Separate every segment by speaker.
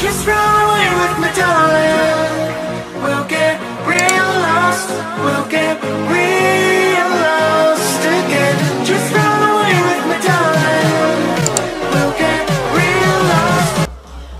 Speaker 1: Just run away with me, darling. We'll get real lost. We'll get real lost again. Just run away with me, darling. We'll get real lost.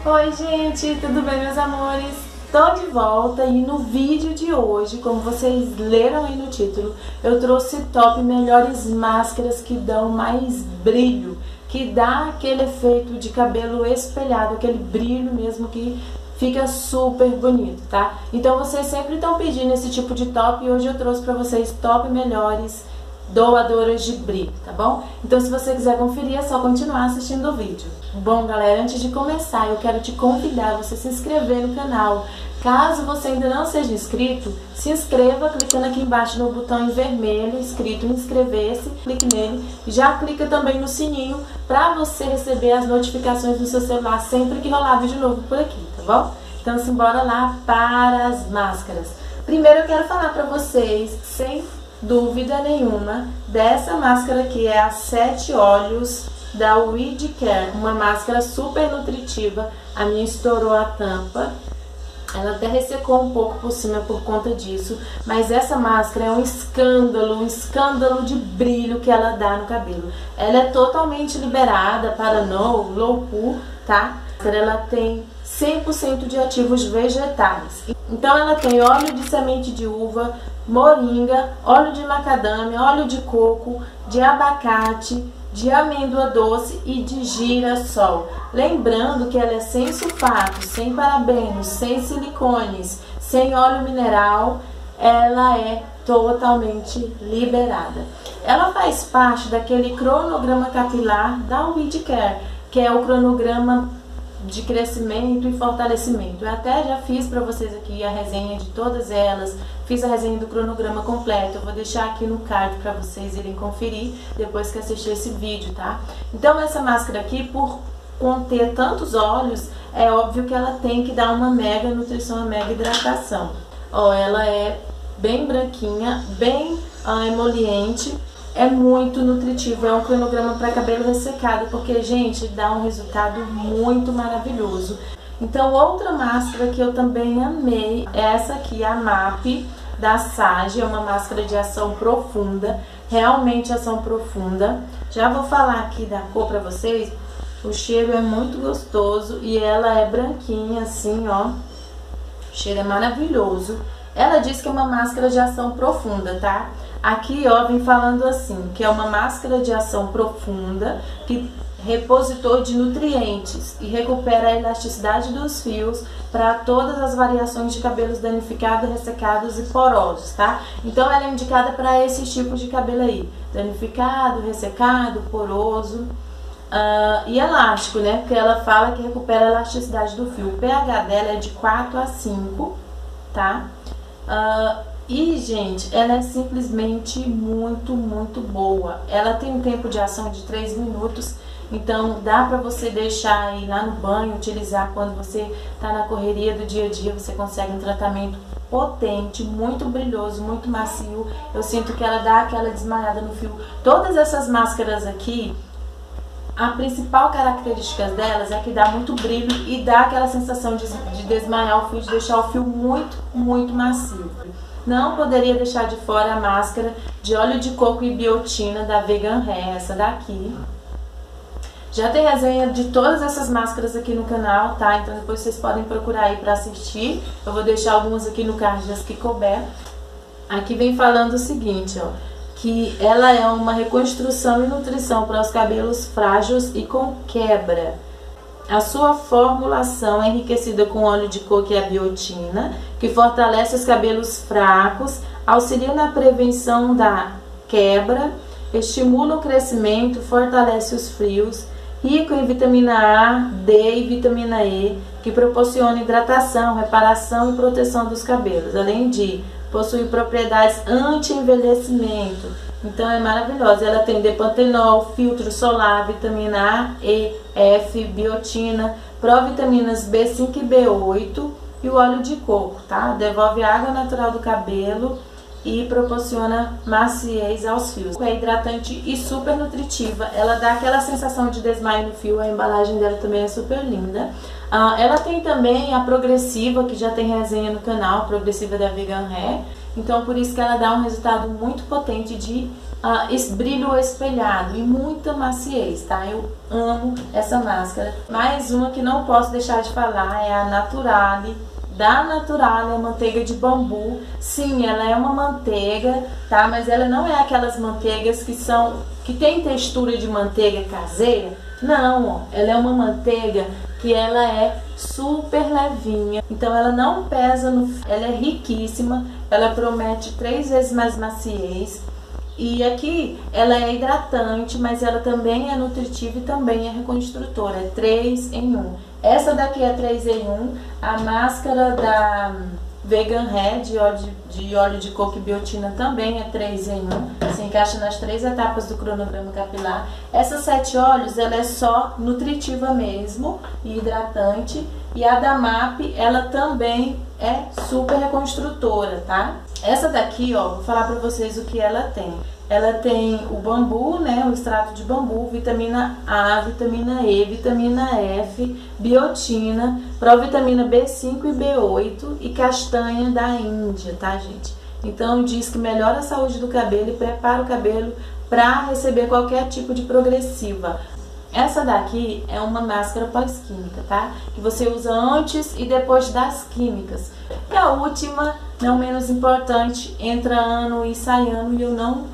Speaker 2: Oi, gente, tudo bem, meus amores? Tô de volta e no vídeo de hoje, como vocês leram aí no título, eu trouxe top melhores máscaras que dão mais brilho, que dá aquele efeito de cabelo espelhado, aquele brilho mesmo que fica super bonito, tá? Então vocês sempre estão pedindo esse tipo de top e hoje eu trouxe pra vocês top melhores doadoras de brilho, tá bom? Então se você quiser conferir é só continuar assistindo o vídeo. Bom galera, antes de começar eu quero te convidar a você se inscrever no canal. Caso você ainda não seja inscrito, se inscreva clicando aqui embaixo no botão em vermelho escrito inscrever-se, clique nele já clica também no sininho para você receber as notificações no seu celular sempre que rolar vídeo novo por aqui, tá bom? Então simbora lá para as máscaras. Primeiro eu quero falar para vocês, sem dúvida nenhuma, dessa máscara aqui é a Sete Olhos da Weed Care, uma máscara super nutritiva. A minha estourou a tampa. Ela até ressecou um pouco por cima por conta disso, mas essa máscara é um escândalo, um escândalo de brilho que ela dá no cabelo. Ela é totalmente liberada para no, low tá? Ela tem 100% de ativos vegetais. Então ela tem óleo de semente de uva, moringa, óleo de macadâmia, óleo de coco, de abacate, de amêndoa doce e de girassol. Lembrando que ela é sem sulfato, sem parabenos, sem silicones, sem óleo mineral, ela é totalmente liberada. Ela faz parte daquele cronograma capilar da Weed Care, que é o cronograma de crescimento e fortalecimento. Eu até já fiz para vocês aqui a resenha de todas elas, fiz a resenha do cronograma completo. Eu vou deixar aqui no card para vocês irem conferir depois que assistir esse vídeo, tá? Então essa máscara aqui, por conter tantos óleos, é óbvio que ela tem que dar uma mega nutrição, uma mega hidratação. Ó, ela é bem branquinha, bem ah, emoliente, é muito nutritivo, é um cronograma para cabelo ressecado, porque, gente, dá um resultado muito maravilhoso. Então, outra máscara que eu também amei é essa aqui, a MAP da Sage, é uma máscara de ação profunda, realmente ação profunda. Já vou falar aqui da cor para vocês, o cheiro é muito gostoso e ela é branquinha assim, ó. O cheiro é maravilhoso. Ela diz que é uma máscara de ação profunda, tá? Aqui, ó, vem falando assim, que é uma máscara de ação profunda, que repositor de nutrientes e recupera a elasticidade dos fios para todas as variações de cabelos danificados, ressecados e porosos, tá? Então ela é indicada para esses tipos de cabelo aí, danificado, ressecado, poroso uh, e elástico, né? Porque ela fala que recupera a elasticidade do fio. O pH dela é de 4 a 5, tá? Uh, e, gente, ela é simplesmente muito, muito boa. Ela tem um tempo de ação de 3 minutos, então dá pra você deixar aí lá no banho, utilizar quando você tá na correria do dia a dia, você consegue um tratamento potente, muito brilhoso, muito macio. Eu sinto que ela dá aquela desmaiada no fio. Todas essas máscaras aqui, a principal característica delas é que dá muito brilho e dá aquela sensação de, de desmaiar o fio, de deixar o fio muito, muito macio. Não poderia deixar de fora a máscara de óleo de coco e biotina da Vegan Hair, essa daqui. Já tem resenha de todas essas máscaras aqui no canal, tá? Então depois vocês podem procurar aí pra assistir. Eu vou deixar algumas aqui no card das que couber. Aqui vem falando o seguinte, ó. Que ela é uma reconstrução e nutrição para os cabelos frágeis e com quebra. A sua formulação é enriquecida com óleo de coco e a biotina, que fortalece os cabelos fracos, auxilia na prevenção da quebra, estimula o crescimento, fortalece os frios, rico em vitamina A, D e vitamina E, que proporciona hidratação, reparação e proteção dos cabelos, além de possuir propriedades anti-envelhecimento, então é maravilhosa. Ela tem depantenol, filtro solar, vitamina A, E, F, biotina, provitaminas B5 e B8 e o óleo de coco, tá? Devolve a água natural do cabelo e proporciona maciez aos fios. É hidratante e super nutritiva. Ela dá aquela sensação de desmaio no fio. A embalagem dela também é super linda. Uh, ela tem também a progressiva, que já tem resenha no canal, progressiva da Vegan Hair. Então, por isso que ela dá um resultado muito potente de uh, brilho espelhado e muita maciez, tá? Eu amo essa máscara. Mais uma que não posso deixar de falar é a Naturale da Naturale, a manteiga de bambu. Sim, ela é uma manteiga, tá? Mas ela não é aquelas manteigas que são que tem textura de manteiga caseira. Não, ó, ela é uma manteiga que ela é super levinha. Então ela não pesa no, ela é riquíssima. Ela promete três vezes mais maciez. E aqui ela é hidratante, mas ela também é nutritiva e também é reconstrutora. É 3 em 1. Essa daqui é 3 em 1. A máscara da Vegan de óleo de, de, óleo de coco e biotina também é 3 em 1. Se encaixa nas três etapas do cronograma capilar. Essas sete óleos, ela é só nutritiva mesmo e hidratante. E a da MAP, ela também é super reconstrutora, tá? Essa daqui, ó, vou falar pra vocês o que ela tem. Ela tem o bambu, né, o extrato de bambu, vitamina A, vitamina E, vitamina F, biotina, provitamina B5 e B8 e castanha da Índia, tá, gente? Então diz que melhora a saúde do cabelo e prepara o cabelo para receber qualquer tipo de progressiva. Essa daqui é uma máscara pós-química, tá? Que você usa antes e depois das químicas. E a última, não menos importante, entra ano e sai ano e eu não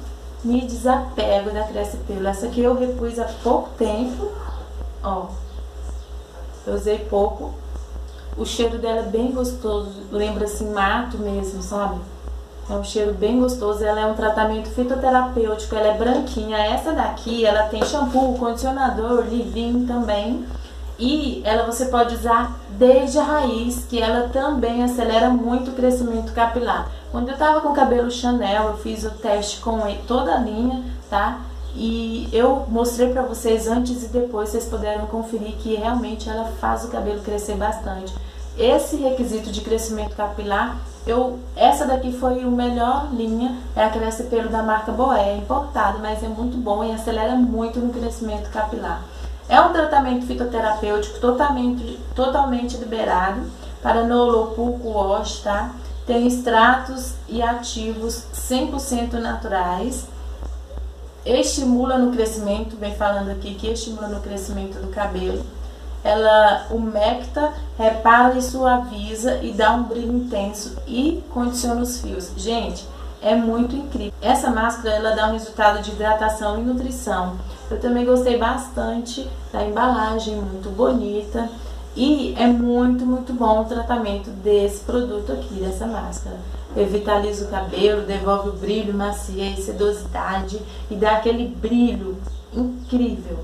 Speaker 2: me desapego da Cresce Pelo. Essa aqui eu repus há pouco tempo, ó. Eu usei pouco. O cheiro dela é bem gostoso, lembra assim mato mesmo, sabe? É um cheiro bem gostoso, ela é um tratamento fitoterapêutico, ela é branquinha. Essa daqui, ela tem shampoo, condicionador, leave-in também. E ela você pode usar desde a raiz, que ela também acelera muito o crescimento capilar. Quando eu tava com cabelo Chanel, eu fiz o teste com toda a linha, tá? E eu mostrei pra vocês antes e depois, vocês puderam conferir que realmente ela faz o cabelo crescer bastante. Esse requisito de crescimento capilar eu, essa daqui foi o melhor linha, é a Cresce Pelo da marca Boé, é importado, mas é muito bom e acelera muito no crescimento capilar. É um tratamento fitoterapêutico totalmente, totalmente liberado para nolopulco wash, tá? Tem extratos e ativos 100% naturais. Estimula no crescimento, vem falando aqui que estimula no crescimento do cabelo ela umecta, repara e suaviza e dá um brilho intenso e condiciona os fios. Gente, é muito incrível. Essa máscara ela dá um resultado de hidratação e nutrição. Eu também gostei bastante da embalagem, muito bonita. E é muito, muito bom o tratamento desse produto aqui, dessa máscara. Revitaliza o cabelo, devolve o brilho, maciez, sedosidade e dá aquele brilho incrível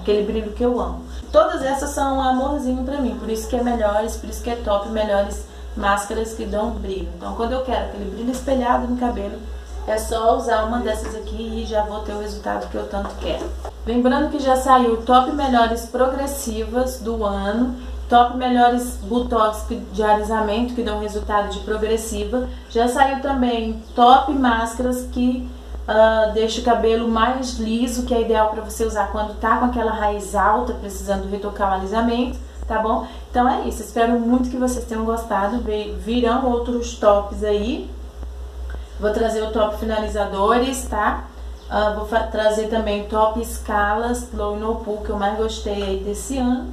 Speaker 2: aquele brilho que eu amo. Todas essas são um amorzinho pra mim, por isso que é melhores, por isso que é top, melhores máscaras que dão brilho. Então quando eu quero aquele brilho espelhado no cabelo, é só usar uma dessas aqui e já vou ter o resultado que eu tanto quero. Lembrando que já saiu Top Melhores Progressivas do ano, Top Melhores Botox de alisamento que dão resultado de progressiva. Já saiu também Top Máscaras que Uh, deixa o cabelo mais liso, que é ideal para você usar quando tá com aquela raiz alta, precisando retocar o alisamento, tá bom? Então é isso, espero muito que vocês tenham gostado, virão outros tops aí. Vou trazer o top finalizadores, tá? Uh, vou trazer também top escalas, low no pool, que eu mais gostei aí desse ano.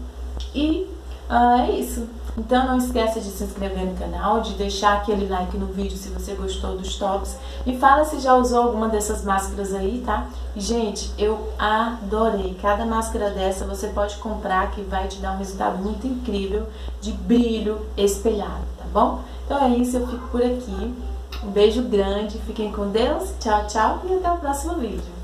Speaker 2: E uh, é isso. Então não esqueça de se inscrever no canal, de deixar aquele like no vídeo se você gostou dos tops. E fala se já usou alguma dessas máscaras aí, tá? Gente, eu adorei. Cada máscara dessa você pode comprar que vai te dar um resultado muito incrível de brilho espelhado, tá bom? Então é isso, eu fico por aqui. Um beijo grande, fiquem com Deus, tchau, tchau e até o próximo vídeo.